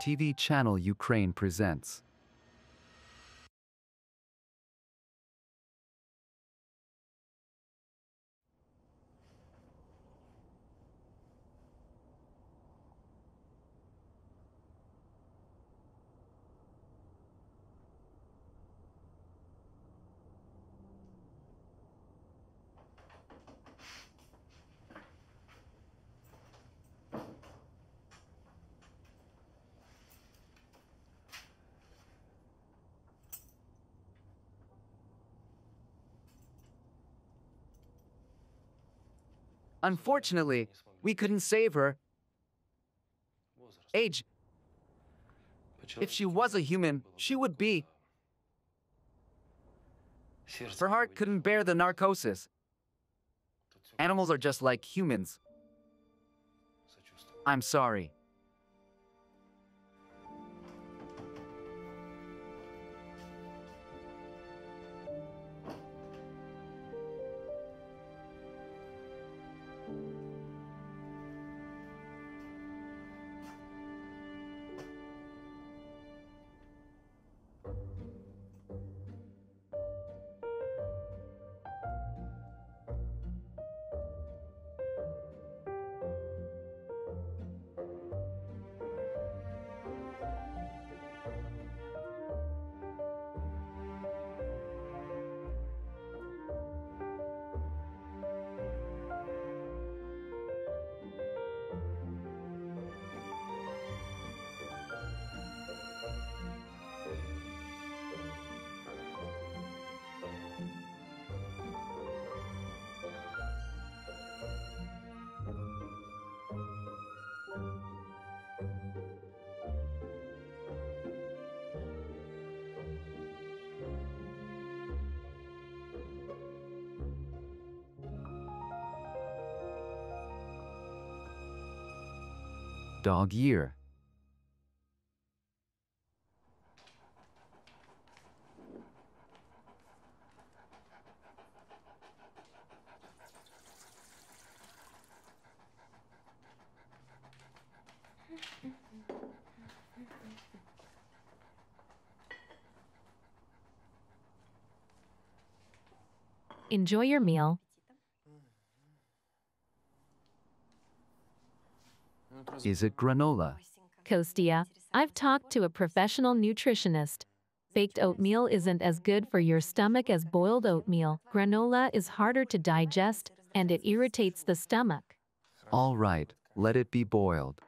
TV channel Ukraine presents. Unfortunately, we couldn't save her. Age, if she was a human, she would be. Her heart couldn't bear the narcosis. Animals are just like humans. I'm sorry. Dog year. Enjoy your meal. Is it granola? Kostia, I've talked to a professional nutritionist. Baked oatmeal isn't as good for your stomach as boiled oatmeal. Granola is harder to digest and it irritates the stomach. All right, let it be boiled.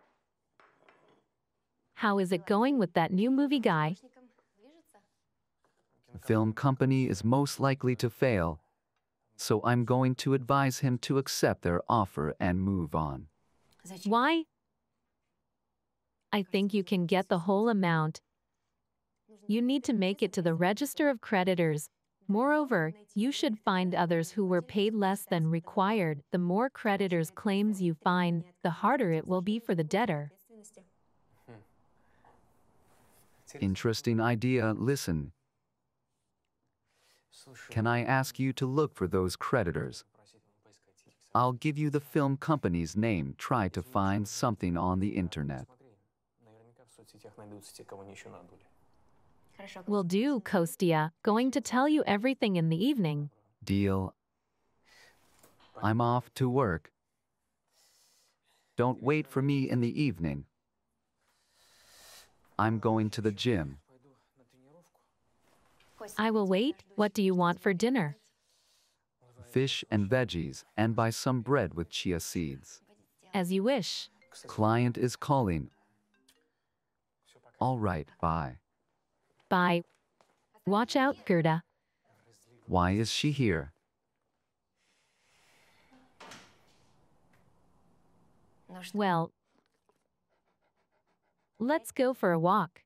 How is it going with that new movie guy? The film company is most likely to fail, so I'm going to advise him to accept their offer and move on. Why? I think you can get the whole amount. You need to make it to the register of creditors. Moreover, you should find others who were paid less than required. The more creditors' claims you find, the harder it will be for the debtor. Interesting idea. Listen, can I ask you to look for those creditors? I'll give you the film company's name. Try to find something on the internet. Will do, Kostia. Going to tell you everything in the evening. Deal. I'm off to work. Don't wait for me in the evening. I'm going to the gym. I will wait. What do you want for dinner? Fish and veggies, and buy some bread with chia seeds. As you wish. Client is calling. All right, bye. Bye. Watch out, Gerda. Why is she here? Well, let's go for a walk.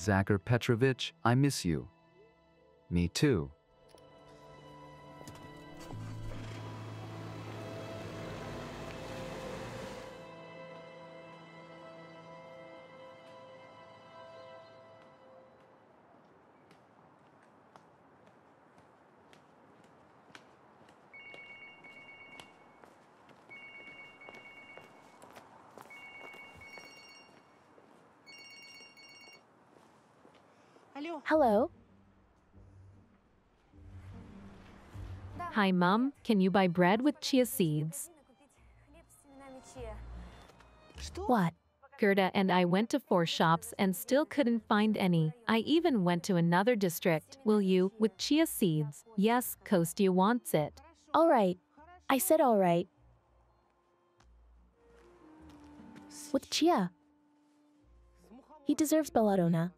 Zakhar Petrovich, I miss you. Me too. Hello? Hi, Mom. Can you buy bread with chia seeds? What? Gerda and I went to four shops and still couldn't find any. I even went to another district. Will you? With chia seeds. Yes, Kostya wants it. All right. I said all right. With Chia. He deserves belladonna.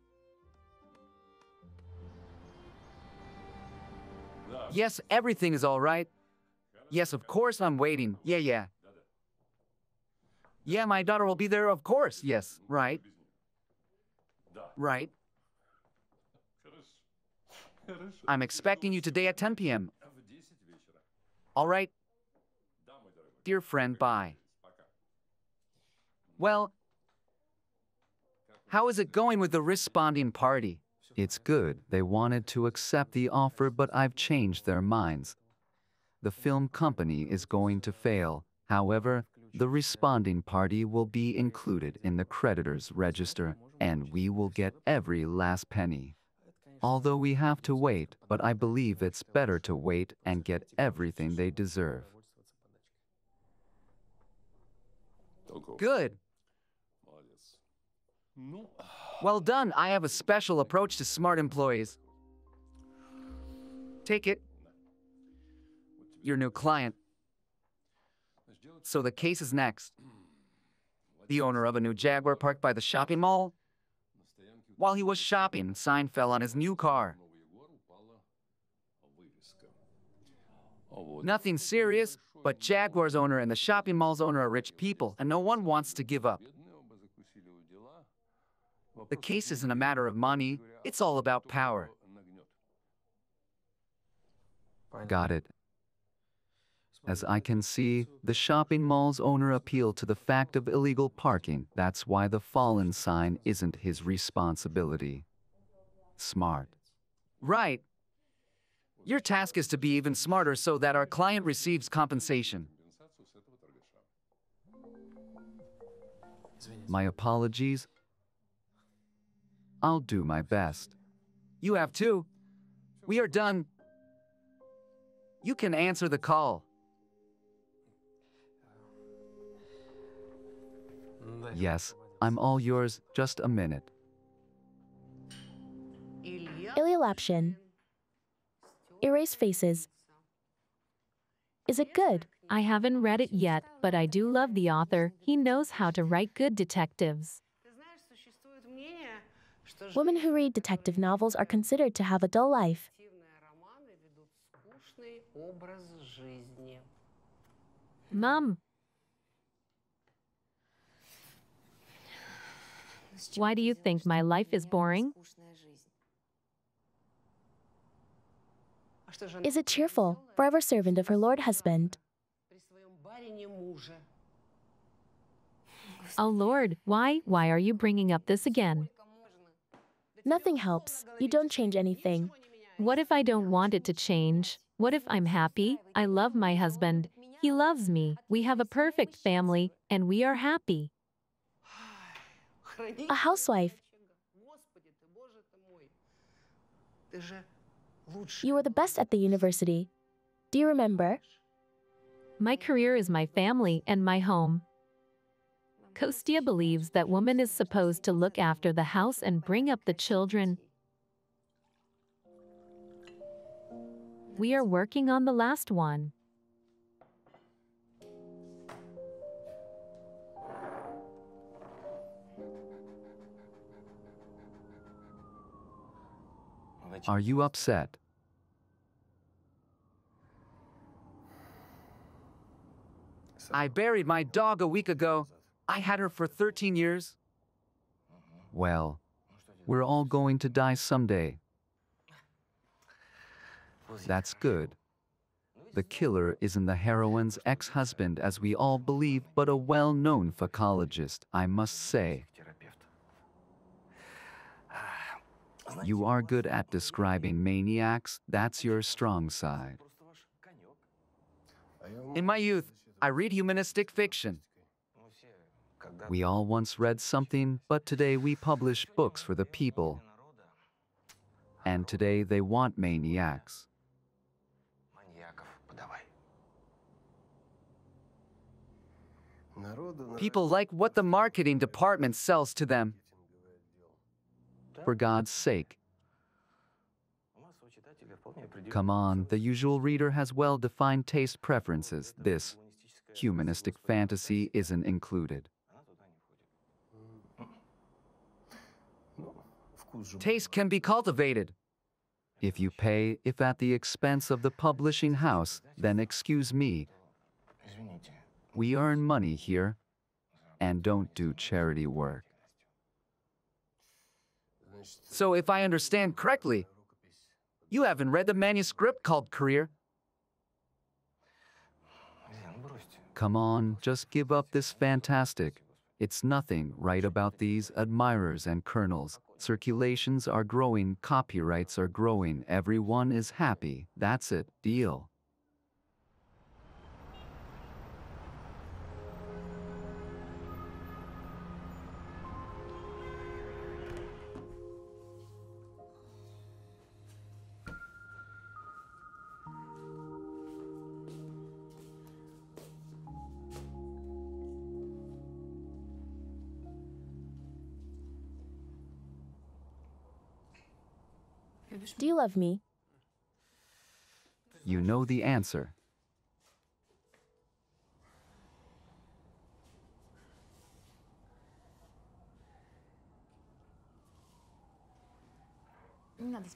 Yes, everything is all right. Yes, of course I'm waiting. Yeah, yeah. Yeah, my daughter will be there, of course. Yes, right. Right. I'm expecting you today at 10 p.m. All right. Dear friend, bye. Well, how is it going with the responding party? It's good. They wanted to accept the offer, but I've changed their minds. The film company is going to fail. However, the responding party will be included in the creditors register, and we will get every last penny. Although we have to wait, but I believe it's better to wait and get everything they deserve. Good. Well done. I have a special approach to smart employees. Take it. Your new client. So the case is next. The owner of a new Jaguar parked by the shopping mall. While he was shopping, sign fell on his new car. Nothing serious, but Jaguar's owner and the shopping mall's owner are rich people, and no one wants to give up. The case isn't a matter of money, it's all about power. Got it. As I can see, the shopping mall's owner appealed to the fact of illegal parking. That's why the fallen sign isn't his responsibility. Smart. Right. Your task is to be even smarter so that our client receives compensation. My apologies. I'll do my best. You have too. We are done. You can answer the call. Yes, I'm all yours. Just a minute. Ilya Lapshin. Erase faces. Is it good? I haven't read it yet, but I do love the author. He knows how to write good detectives. Women who read detective novels are considered to have a dull life. Mom, why do you think my life is boring? Is it cheerful, forever servant of her lord husband? Oh Lord, why, why are you bringing up this again? Nothing helps. You don't change anything. What if I don't want it to change? What if I'm happy? I love my husband. He loves me. We have a perfect family, and we are happy. A housewife. You were the best at the university. Do you remember? My career is my family and my home. Kostya believes that woman is supposed to look after the house and bring up the children. We are working on the last one. Are you upset? I buried my dog a week ago. I had her for 13 years. Well, We're all going to die someday. That's good. The killer isn't the heroine's ex husband, as we all believe, but a well known phycologist, I must say. You are good at describing maniacs, that's your strong side. In my youth, I read humanistic fiction. We all once read something, but today we publish books for the people. And today they want maniacs. People like what the marketing department sells to them. For God's sake. Come on, the usual reader has well defined taste preferences. This humanistic fantasy isn't included. Taste can be cultivated. If you pay, if at the expense of the publishing house, then excuse me. We earn money here and don't do charity work. So, if I understand correctly, you haven't read the manuscript called Career. Come on, just give up this fantastic. It's nothing right about these admirers and colonels. Circulations are growing, copyrights are growing, everyone is happy. That's it, deal. Do you love me? You know the answer.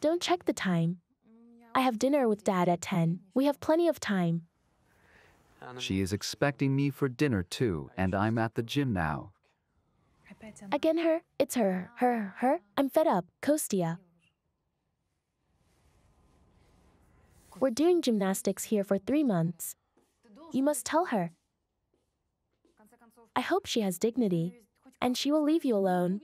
Don't check the time. I have dinner with Dad at 10. We have plenty of time. She is expecting me for dinner too, and I'm at the gym now. Um, Again, her? It's her. Her, her? I'm fed up. Kostia. We're doing gymnastics here for three months. You must tell her. I hope she has dignity, and she will leave you alone.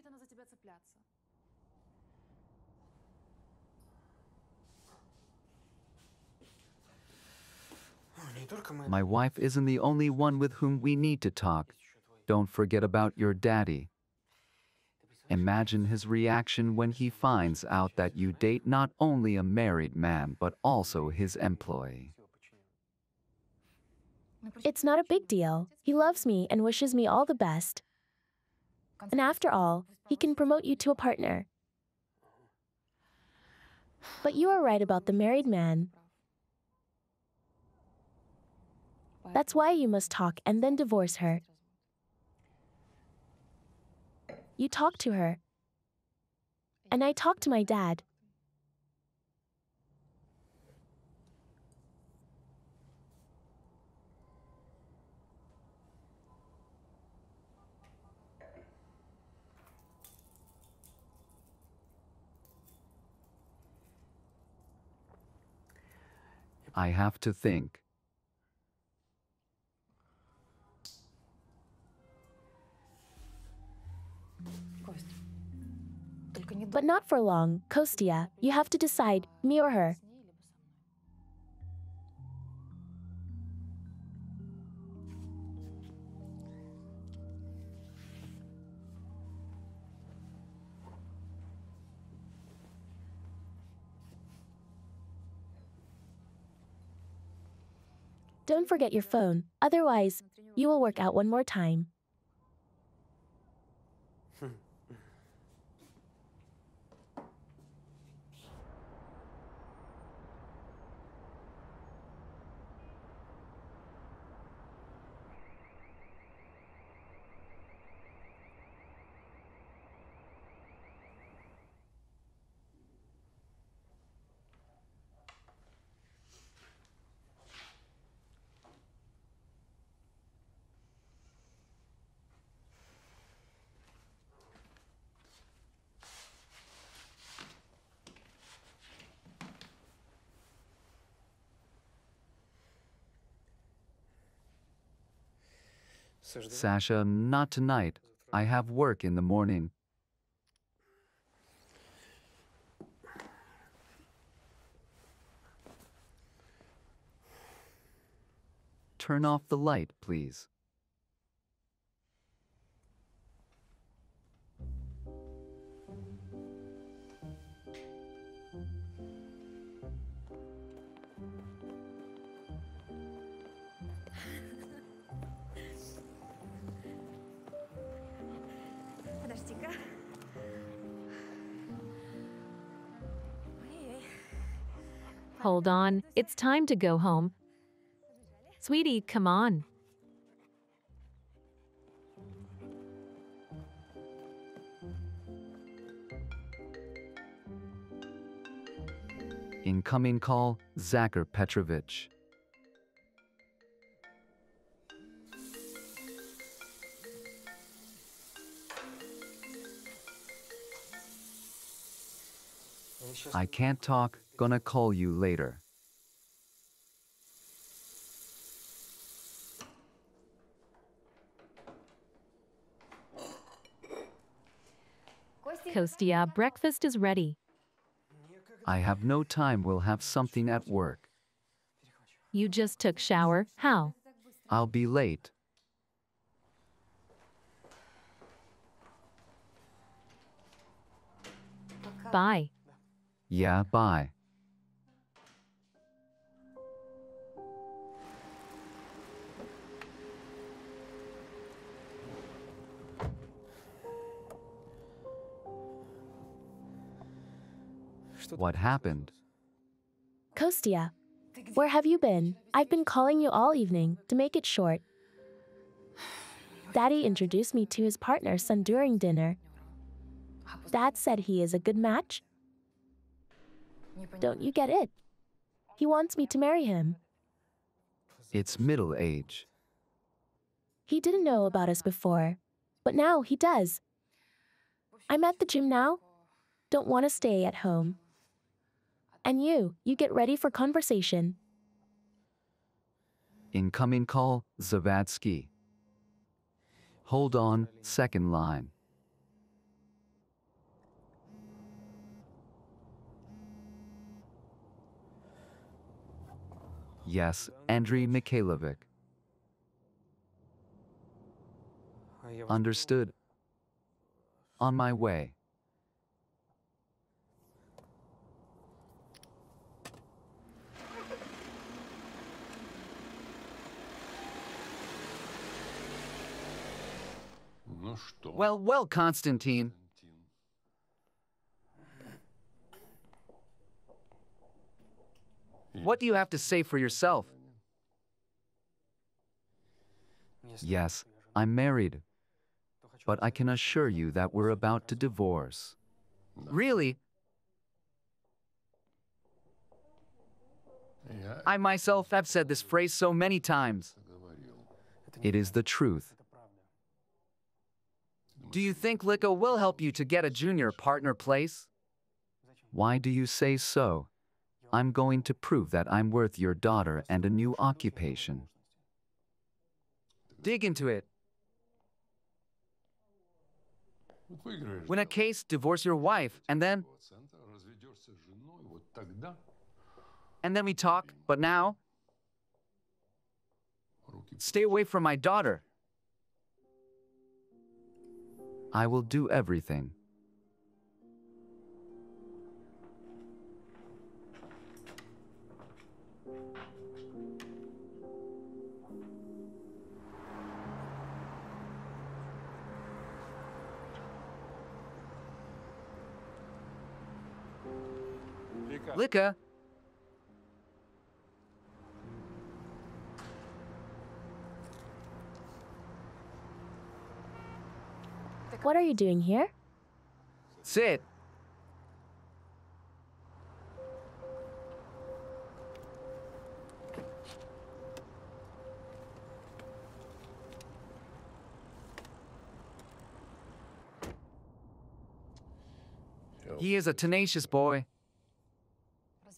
My wife isn't the only one with whom we need to talk. Don't forget about your daddy. Imagine his reaction when he finds out that you date not only a married man, but also his employee. It's not a big deal. He loves me and wishes me all the best. And after all, he can promote you to a partner. But you are right about the married man. That's why you must talk and then divorce her. You talk to her. And I talk to my dad. I have to think. But not for long, Kostia. You have to decide, me or her. Don't forget your phone, otherwise, you will work out one more time. Sasha, not tonight. I have work in the morning. Turn off the light, please. Hold on, it's time to go home. Sweetie, come on. Incoming call, Zakhar Petrovich. I can't talk, gonna call you later. Kostya, breakfast is ready. I have no time, we'll have something at work. You just took shower. How? I'll be late. Bye. Yeah, bye. What happened? Kostya, where have you been? I've been calling you all evening to make it short. Daddy introduced me to his partner son during dinner. Dad said he is a good match. Don't you get it? He wants me to marry him. It's middle age. He didn't know about us before, but now he does. I'm at the gym now. Don't want to stay at home. And you, you get ready for conversation. Incoming call, Zavadsky. Hold on, second line. Yes, Andrei Mikhailovich. Understood. On my way. Well, well, Constantine. What do you have to say for yourself? Yes, I'm married. But I can assure you that we're about to divorce. Really? I myself have said this phrase so many times. It is the truth. Do you think Lika will help you to get a junior partner place? Why do you say so? I'm going to prove that I'm worth your daughter and a new occupation. Dig into it. Win a case, divorce your wife, and then... And then we talk, but now... Stay away from my daughter. I will do everything. Lika, What are you doing here? sit. He is a tenacious boy.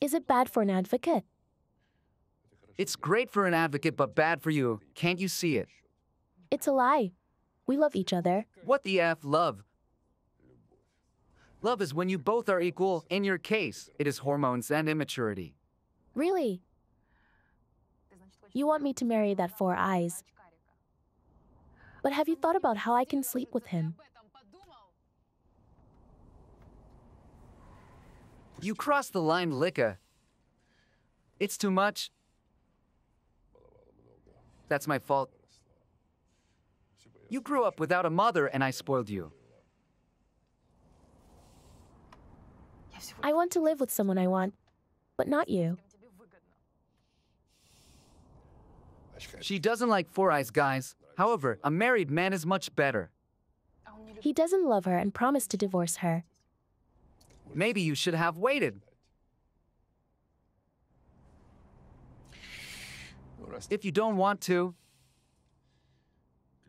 Is it bad for an advocate? It's great for an advocate, but bad for you. Can't you see it? It's a lie. We love each other. What the F, love? Love is when you both are equal. In your case, it is hormones and immaturity. Really? You want me to marry that four eyes. But have you thought about how I can sleep with him? You crossed the line, Lika. It's too much. That's my fault. You grew up without a mother and I spoiled you. I want to live with someone I want, but not you. She doesn't like Four Eyes guys. However, a married man is much better. He doesn't love her and promised to divorce her. Maybe you should have waited. If you don't want to,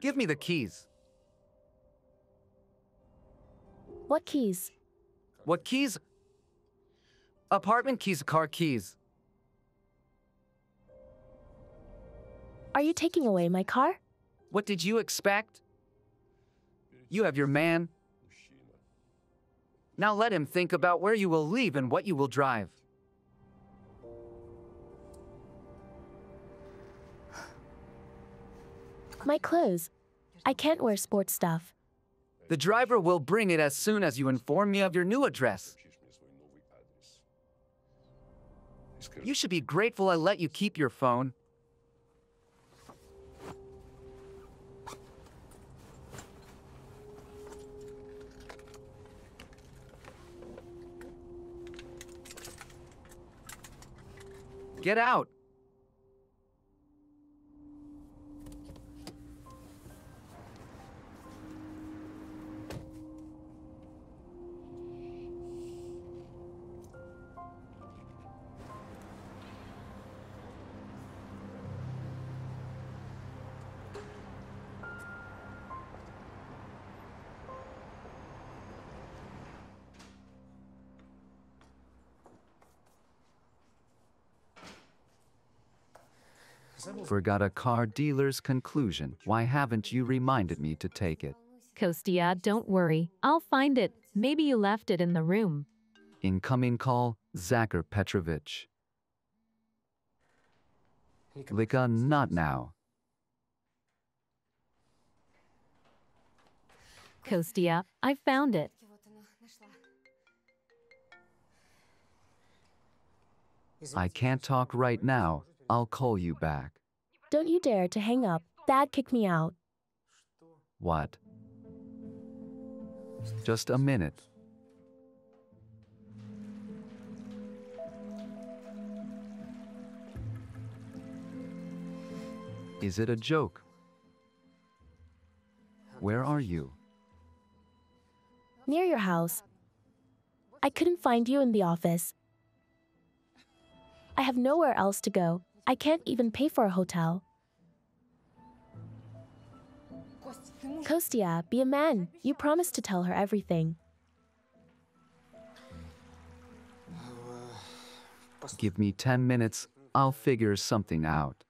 give me the keys. What keys? What keys? Apartment keys, car keys. Are you taking away my car? What did you expect? You have your man. Now let him think about where you will leave and what you will drive. My clothes. I can't wear sports stuff. The driver will bring it as soon as you inform me of your new address. You should be grateful I let you keep your phone. Get out. Forgot a car dealer's conclusion. Why haven't you reminded me to take it? Kostia, don't worry. I'll find it. Maybe you left it in the room. Incoming call, Zakhar Petrovich. Lika, not now. Kostia, I found it. I can't talk right now. I'll call you back. Don't you dare to hang up. Dad kicked me out. What? Just a minute. Is it a joke? Where are you? Near your house. I couldn't find you in the office. I have nowhere else to go. I can't even pay for a hotel. Kostia, be a man. You promised to tell her everything. Give me 10 minutes. I'll figure something out.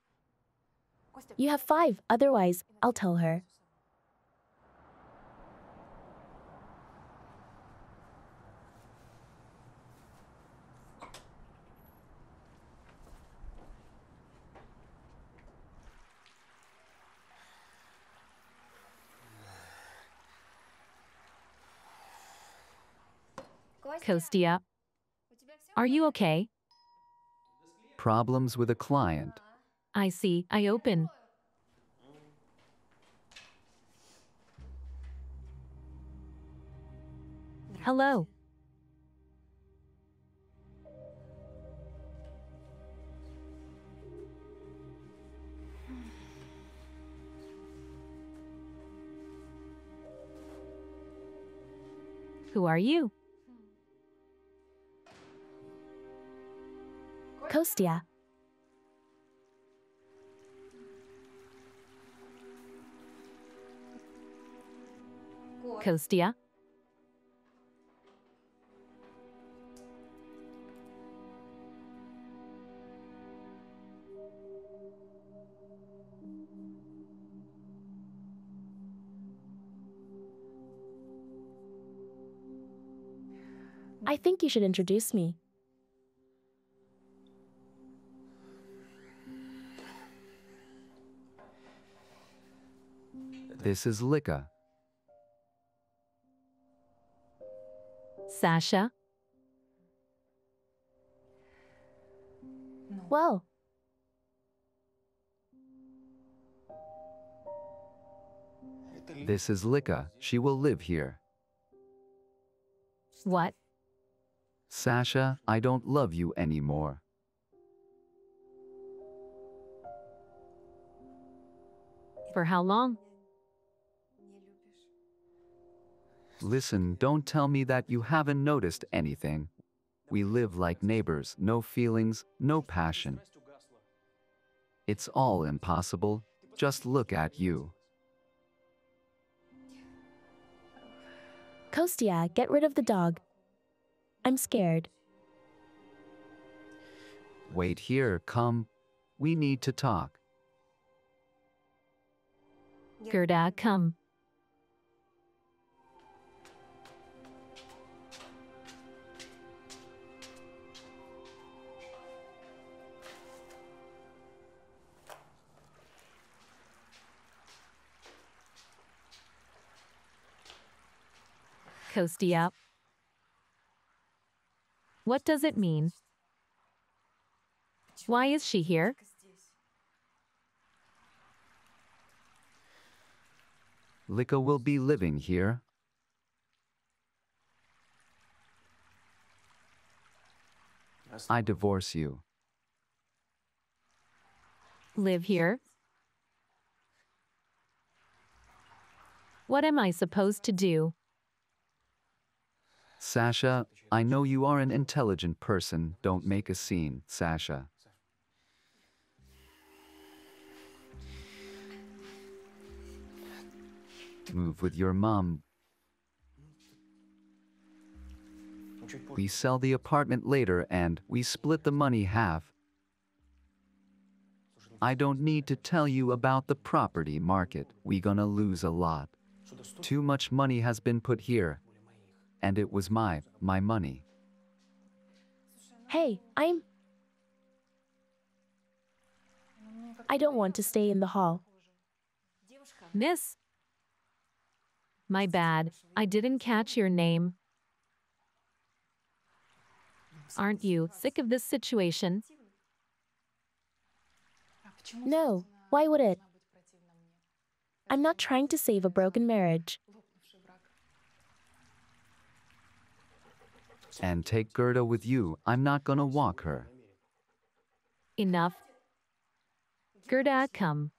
You have five, otherwise, I'll tell her. Kostia, are you okay? Problems with a client. I see. I open. Hello. Who are you? Costia. Costia. I think you should introduce me. This is Lika. Sasha, Well, This is Lika. She will live here. what? Sasha, I don't love you anymore. For how long? Listen, don't tell me that you haven't noticed anything. We live like neighbors, no feelings, no passion. It's all impossible. Just look at you. Kostia, get rid of the dog. I'm scared. Wait here, come. We need to talk. Gerda, come. Kostia. What does it mean? Why is she here? Lika will be living here. I divorce you. Live here? What am I supposed to do? Sasha, I know you are an intelligent person. Don't make a scene, Sasha. Move with your mom. We sell the apartment later and we split the money half. I don't need to tell you about the property market. We gonna lose a lot. Too much money has been put here. And it was my, my money. Hey, I'm. I don't want to stay in the hall. Miss? My bad. I didn't catch your name. Aren't you sick of this situation? No, why would it? I'm not trying to save a broken marriage. And take Gerda with you. I'm not gonna walk her. Enough. Gerda, come.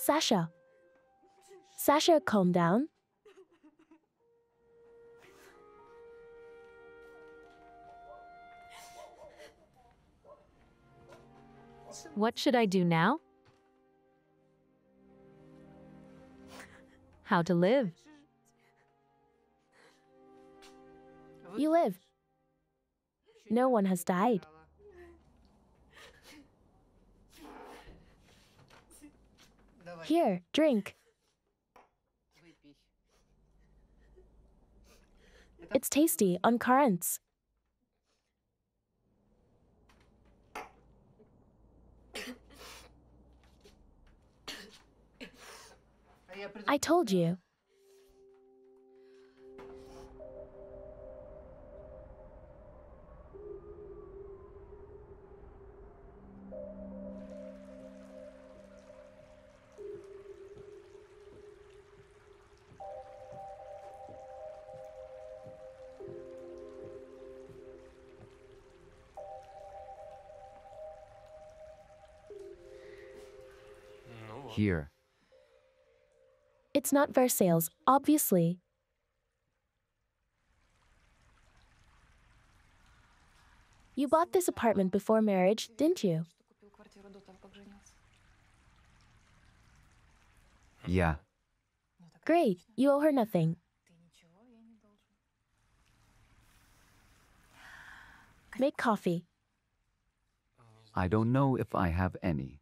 Sasha. Sasha, calm down. What should I do now? How to live? You live. No one has died. Here, drink. It's tasty on currants. I told you. Here. It's not Versailles, obviously. You bought this apartment before marriage, didn't you? Yeah. Great, you owe her nothing. Make coffee. I don't know if I have any.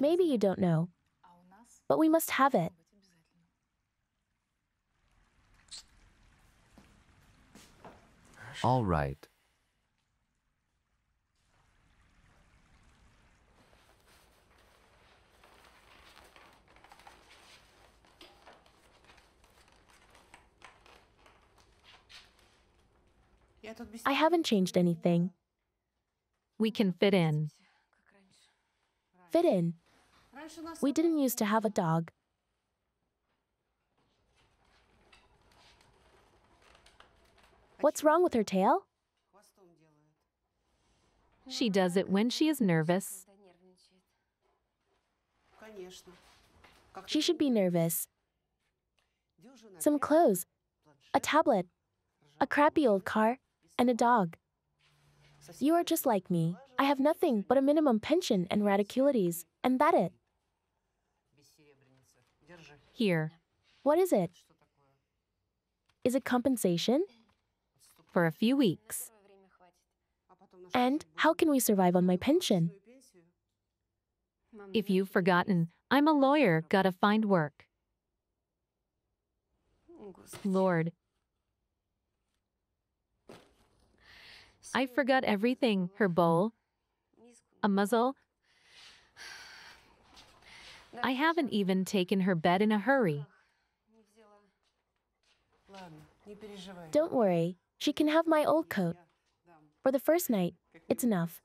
Maybe you don't know, but we must have it. All right. I haven't changed anything. We can fit in. Fit in. We didn't used to have a dog. What's wrong with her tail? She does it when she is nervous. She should be nervous. Some clothes, a tablet, a crappy old car, and a dog. You are just like me. I have nothing but a minimum pension and radiculitis, and that it. Here, What is it? Is it compensation? for a few weeks. And how can we survive on my pension? If you've forgotten, I'm a lawyer, gotta find work. Lord. I forgot everything her bowl, a muzzle. I haven't even taken her bed in a hurry. Don't worry, she can have my old coat. For the first night, it's enough.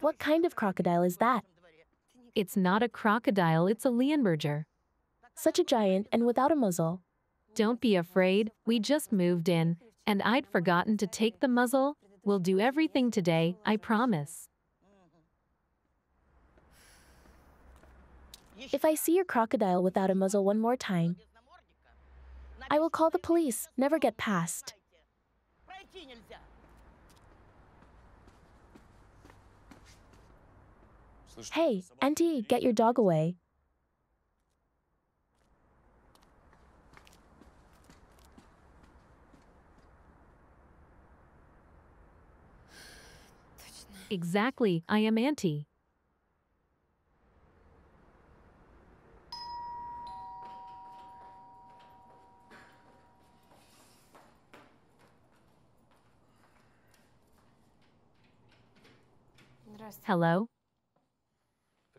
What kind of crocodile is that? It's not a crocodile, it's a Leonberger. Such a giant and without a muzzle. Don't be afraid, we just moved in, and I'd forgotten to take the muzzle. We'll do everything today, I promise. If I see your crocodile without a muzzle one more time, I will call the police, never get past. Hey, Auntie, get your dog away. Exactly, I am Auntie. Hello?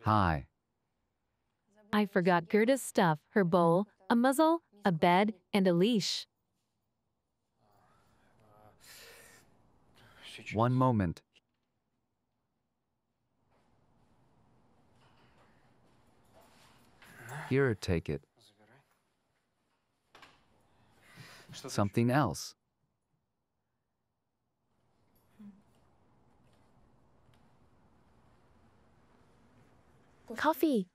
Hi. I forgot Gerda's stuff her bowl, a muzzle, a bed, and a leash. One moment. Here, take it. Something else. Coffee.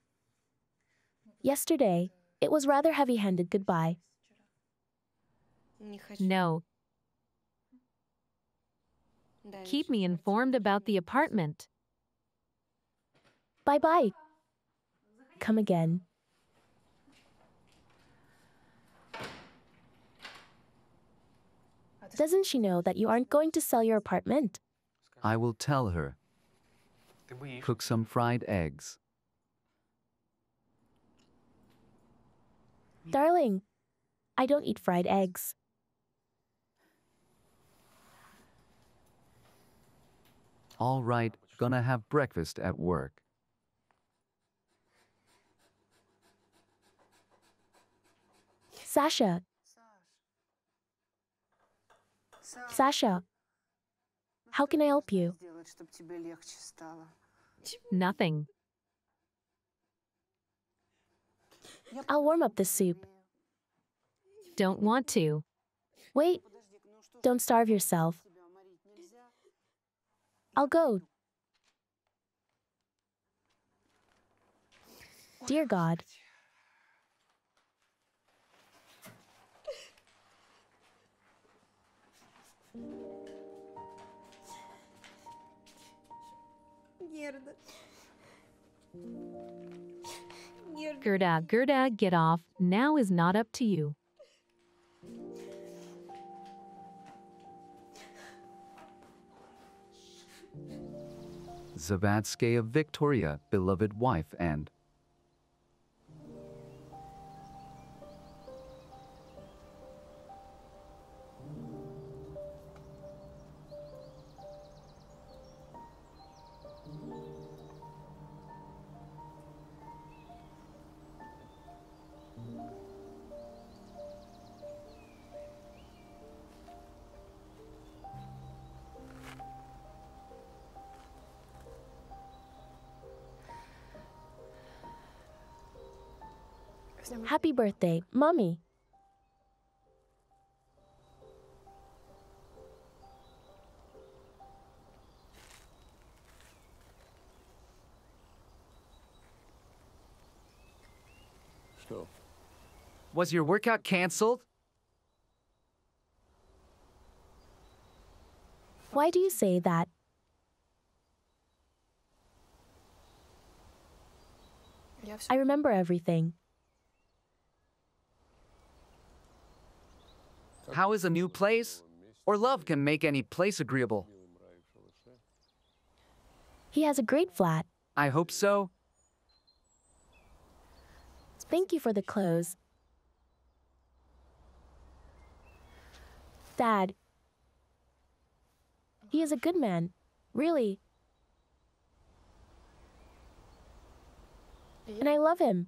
Yesterday, it was rather heavy handed goodbye. No, keep me informed about the apartment. Bye bye. Come again. Doesn't she know that you aren't going to sell your apartment? I will tell her. Cook some fried eggs. Darling, I don't eat fried eggs. All right, gonna have breakfast at work. Sasha. Sasha. How can I help you? Nothing. I'll warm up the soup. Don't want to. Wait, don't starve yourself. I'll go. Dear God, Gerda, Gerda, get off. Now is not up to you. Zavadskaya Victoria, beloved wife and Happy birthday, Mommy. Was your workout canceled? Why do you say that? I remember everything. How is a new place? Or love can make any place agreeable. He has a great flat. I hope so. Thank you for the clothes. Dad, he is a good man. Really. And I love him.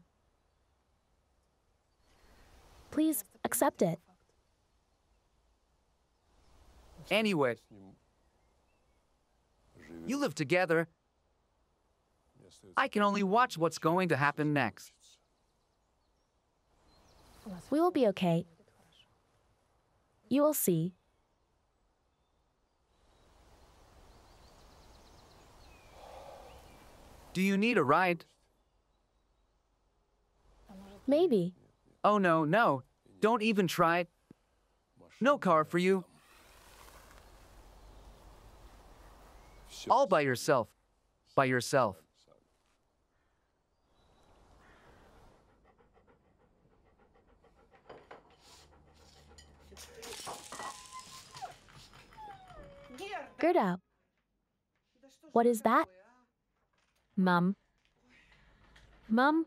Please accept it. Anyway, you live together. I can only watch what's going to happen next. We will be okay. You will see. Do you need a ride? Maybe. Oh no, no. Don't even try. No car for you. All by yourself. By yourself. Gerda. What is that? Mum. Mum?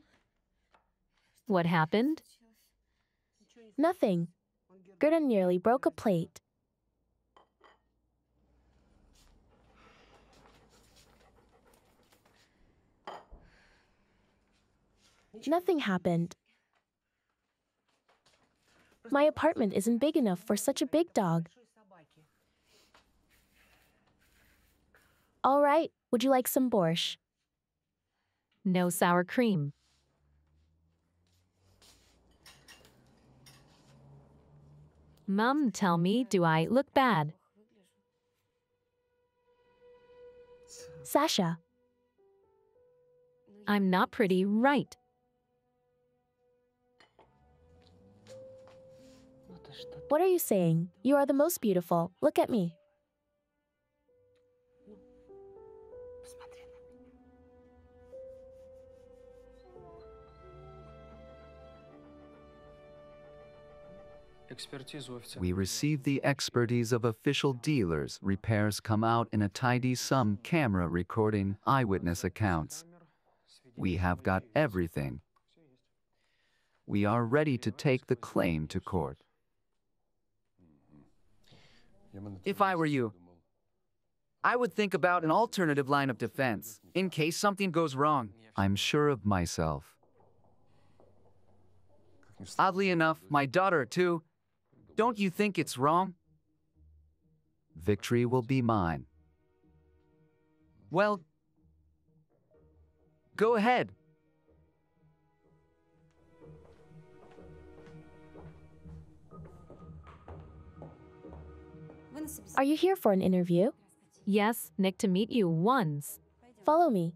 What happened? Nothing. Gerda nearly broke a plate. Nothing happened. My apartment isn't big enough for such a big dog. All right, would you like some borscht? No sour cream. Mum, tell me, do I look bad? Sasha, I'm not pretty, right? What are you saying? You are the most beautiful. Look at me. We receive the expertise of official dealers. Repairs come out in a tidy sum camera recording eyewitness accounts. We have got everything. We are ready to take the claim to court. If I were you, I would think about an alternative line of defense in case something goes wrong. I'm sure of myself. Oddly enough, my daughter, too. Don't you think it's wrong? victory will be mine. Well, go ahead. Are you here for an interview? Yes, Nick to meet you once. Follow me.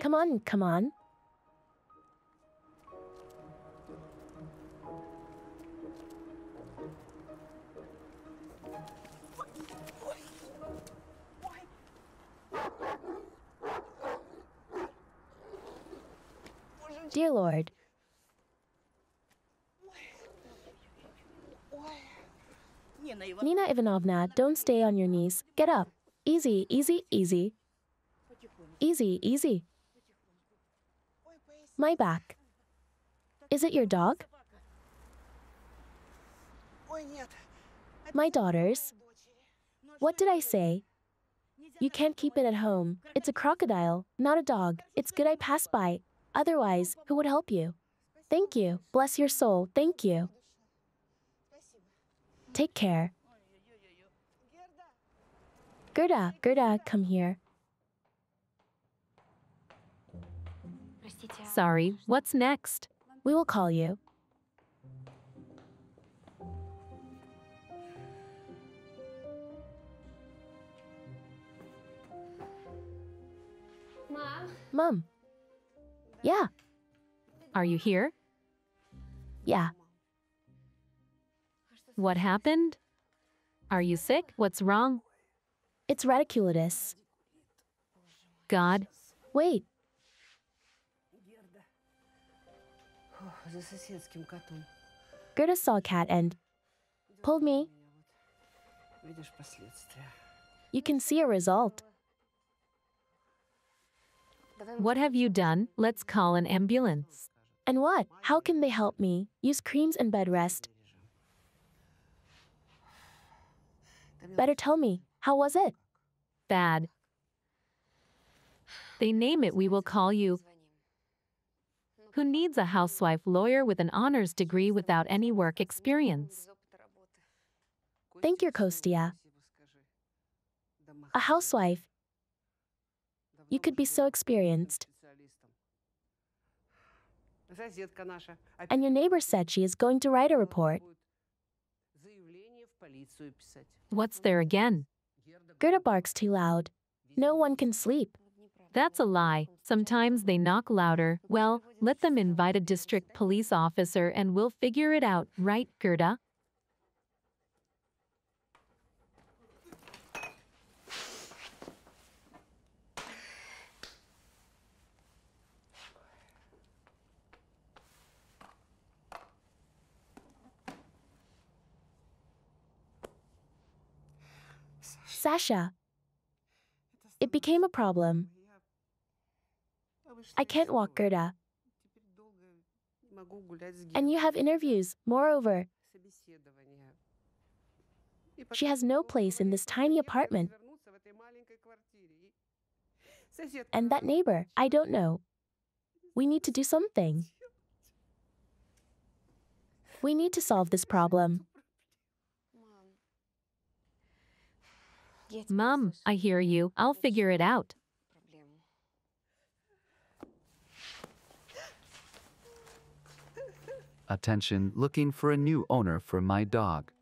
Come on, come on. Dear Lord, Nina Ivanovna, don't stay on your knees. Get up. Easy, easy, easy. Easy, easy. My back. Is it your dog? My daughter's. What did I say? You can't keep it at home. It's a crocodile, not a dog. It's good I passed by. Otherwise, who would help you? Thank you. Bless your soul. Thank you. Take care. Gerda, Gerda, come here. Sorry, what's next? We will call you. Mom. Mom. Yeah, Are you here? yeah. What happened? Are you sick? What's wrong? It's radiculitis. God. Wait. Gerda saw a cat and pulled me. You can see a result. What have you done? Let's call an ambulance. And what? How can they help me? Use creams and bed rest. Better tell me, how was it? Bad. They name it, we will call you. Who needs a housewife lawyer with an honors degree without any work experience? Thank you, Kostya. A housewife. You could be so experienced. And your neighbor said she is going to write a report. What's there again? Gerda barks too loud. No one can sleep. That's a lie. Sometimes they knock louder. Well, let them invite a district police officer and we'll figure it out, right, Gerda? Sasha. It became a problem. I can't walk Gerda. And you have interviews, moreover. She has no place in this tiny apartment. And that neighbor, I don't know. We need to do something. We need to solve this problem. Mom, I hear you. I'll figure it out. Attention, looking for a new owner for my dog.